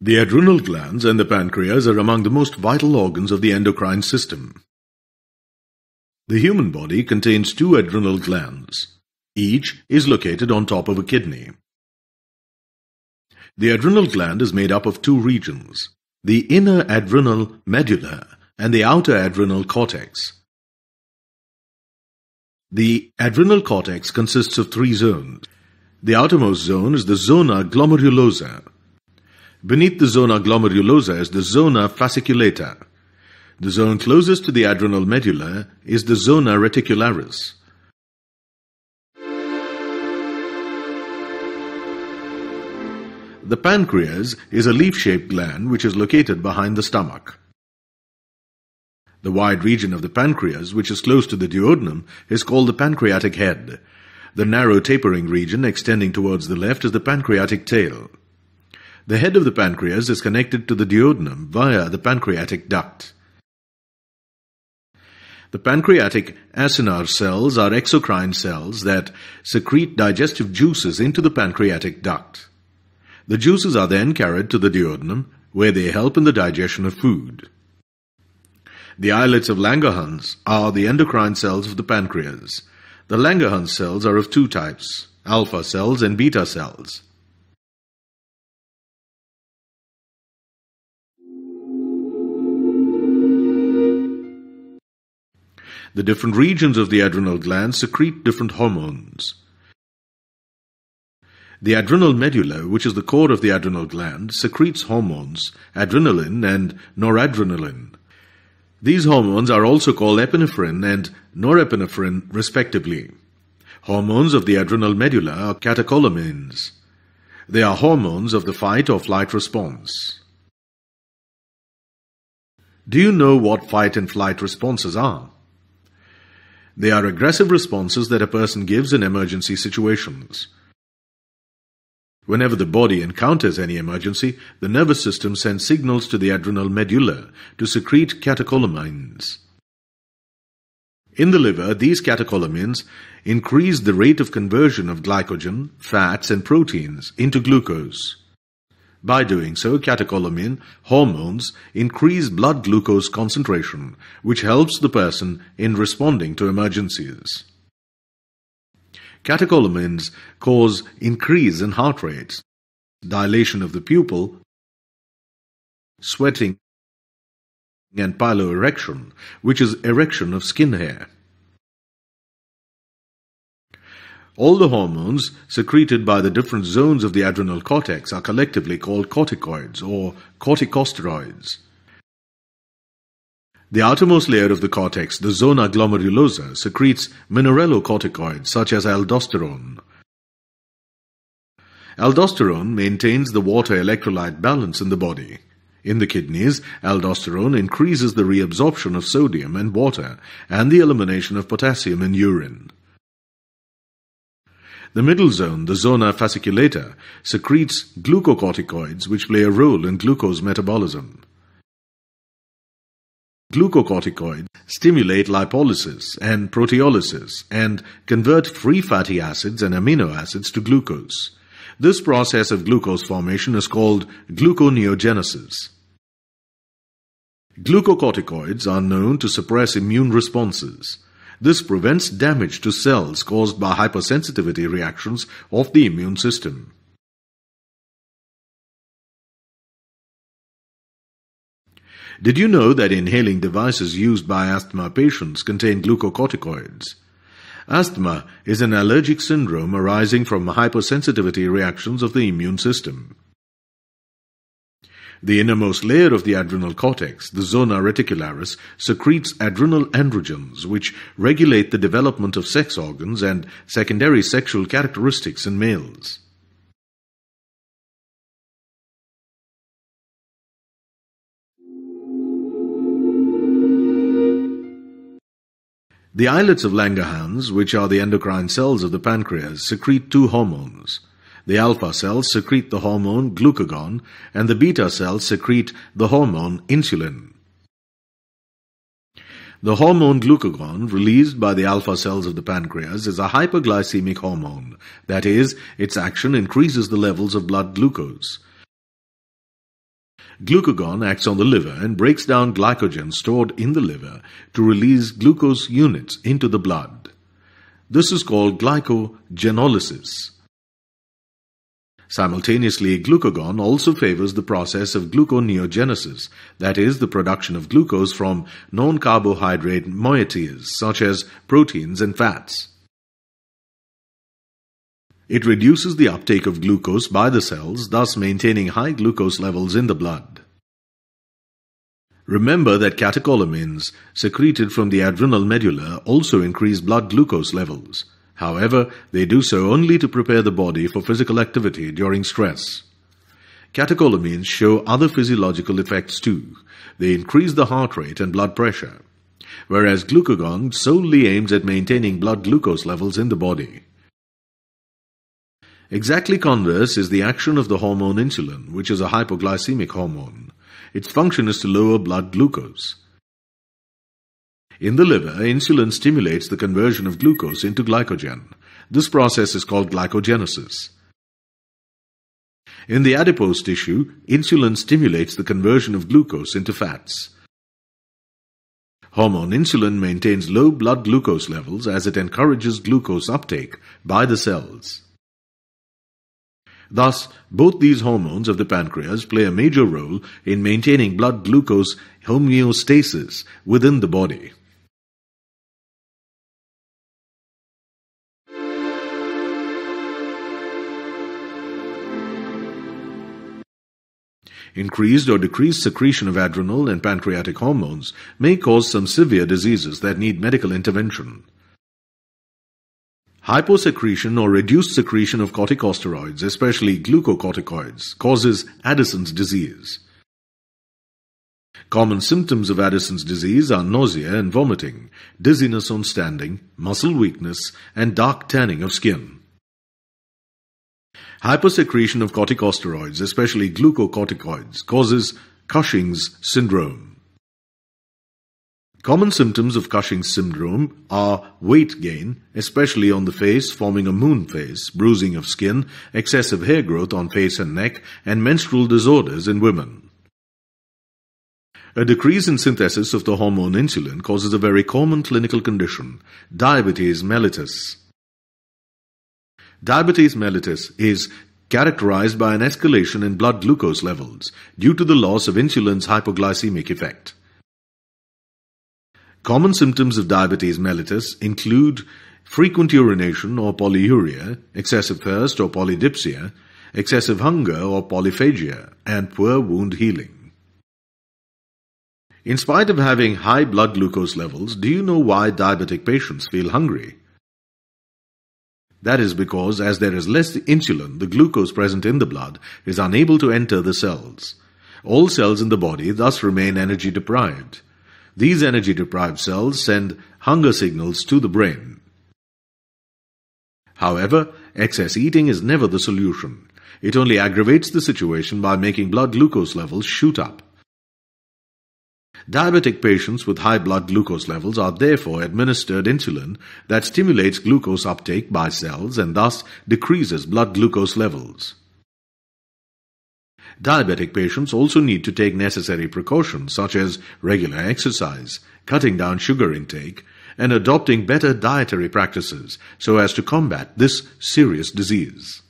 The adrenal glands and the pancreas are among the most vital organs of the endocrine system. The human body contains two adrenal glands. Each is located on top of a kidney. The adrenal gland is made up of two regions, the inner adrenal medulla and the outer adrenal cortex. The adrenal cortex consists of three zones. The outermost zone is the zona glomerulosa. Beneath the zona glomerulosa is the zona fasciculata. The zone closest to the adrenal medulla is the zona reticularis. The pancreas is a leaf-shaped gland which is located behind the stomach. The wide region of the pancreas, which is close to the duodenum, is called the pancreatic head. The narrow tapering region extending towards the left is the pancreatic tail. The head of the pancreas is connected to the duodenum via the pancreatic duct. The pancreatic acinar cells are exocrine cells that secrete digestive juices into the pancreatic duct. The juices are then carried to the duodenum, where they help in the digestion of food. The islets of Langerhans are the endocrine cells of the pancreas. The Langerhans cells are of two types, alpha cells and beta cells. The different regions of the adrenal gland secrete different hormones. The adrenal medulla, which is the core of the adrenal gland, secretes hormones, adrenaline and noradrenaline. These hormones are also called epinephrine and norepinephrine, respectively. Hormones of the adrenal medulla are catecholamines. They are hormones of the fight or flight response. Do you know what fight and flight responses are? They are aggressive responses that a person gives in emergency situations. Whenever the body encounters any emergency, the nervous system sends signals to the adrenal medulla to secrete catecholamines. In the liver, these catecholamines increase the rate of conversion of glycogen, fats, and proteins into glucose. By doing so, catecholamine hormones increase blood glucose concentration, which helps the person in responding to emergencies. Catecholamines cause increase in heart rate, dilation of the pupil, sweating, and piloerection, which is erection of skin hair. All the hormones secreted by the different zones of the adrenal cortex are collectively called corticoids or corticosteroids. The outermost layer of the cortex, the zona glomerulosa, secretes mineralocorticoids such as aldosterone. Aldosterone maintains the water electrolyte balance in the body. In the kidneys, aldosterone increases the reabsorption of sodium and water and the elimination of potassium in urine. The middle zone, the zona fasciculata, secretes glucocorticoids which play a role in glucose metabolism. Glucocorticoids stimulate lipolysis and proteolysis and convert free fatty acids and amino acids to glucose. This process of glucose formation is called gluconeogenesis. Glucocorticoids are known to suppress immune responses. This prevents damage to cells caused by hypersensitivity reactions of the immune system. Did you know that inhaling devices used by asthma patients contain glucocorticoids? Asthma is an allergic syndrome arising from hypersensitivity reactions of the immune system. The innermost layer of the adrenal cortex, the zona reticularis, secretes adrenal androgens which regulate the development of sex organs and secondary sexual characteristics in males. The islets of Langerhans, which are the endocrine cells of the pancreas, secrete two hormones. The alpha cells secrete the hormone glucagon and the beta cells secrete the hormone insulin. The hormone glucagon, released by the alpha cells of the pancreas, is a hyperglycemic hormone. That is, its action increases the levels of blood glucose. Glucagon acts on the liver and breaks down glycogen stored in the liver to release glucose units into the blood. This is called glycogenolysis. Simultaneously, glucagon also favors the process of gluconeogenesis, that is, the production of glucose from non-carbohydrate moieties such as proteins and fats. It reduces the uptake of glucose by the cells, thus maintaining high glucose levels in the blood. Remember that catecholamines secreted from the adrenal medulla also increase blood glucose levels. However, they do so only to prepare the body for physical activity during stress. Catecholamines show other physiological effects too. They increase the heart rate and blood pressure, whereas glucagon solely aims at maintaining blood glucose levels in the body. Exactly converse is the action of the hormone insulin, which is a hypoglycemic hormone. Its function is to lower blood glucose. In the liver, insulin stimulates the conversion of glucose into glycogen. This process is called glycogenesis. In the adipose tissue, insulin stimulates the conversion of glucose into fats. Hormone insulin maintains low blood glucose levels as it encourages glucose uptake by the cells. Thus, both these hormones of the pancreas play a major role in maintaining blood glucose homeostasis within the body. Increased or decreased secretion of adrenal and pancreatic hormones may cause some severe diseases that need medical intervention. Hyposecretion or reduced secretion of corticosteroids, especially glucocorticoids, causes Addison's disease. Common symptoms of Addison's disease are nausea and vomiting, dizziness on standing, muscle weakness, and dark tanning of skin. Hypersecretion of corticosteroids, especially glucocorticoids, causes Cushing's syndrome. Common symptoms of Cushing's syndrome are weight gain, especially on the face, forming a moon face, bruising of skin, excessive hair growth on face and neck, and menstrual disorders in women. A decrease in synthesis of the hormone insulin causes a very common clinical condition, diabetes mellitus. Diabetes mellitus is characterized by an escalation in blood glucose levels due to the loss of insulin's hypoglycemic effect. Common symptoms of diabetes mellitus include frequent urination or polyuria, excessive thirst or polydipsia, excessive hunger or polyphagia, and poor wound healing. In spite of having high blood glucose levels, do you know why diabetic patients feel hungry? That is because as there is less insulin, the glucose present in the blood is unable to enter the cells. All cells in the body thus remain energy deprived. These energy deprived cells send hunger signals to the brain. However, excess eating is never the solution. It only aggravates the situation by making blood glucose levels shoot up. Diabetic patients with high blood glucose levels are therefore administered insulin that stimulates glucose uptake by cells and thus decreases blood glucose levels. Diabetic patients also need to take necessary precautions such as regular exercise, cutting down sugar intake, and adopting better dietary practices so as to combat this serious disease.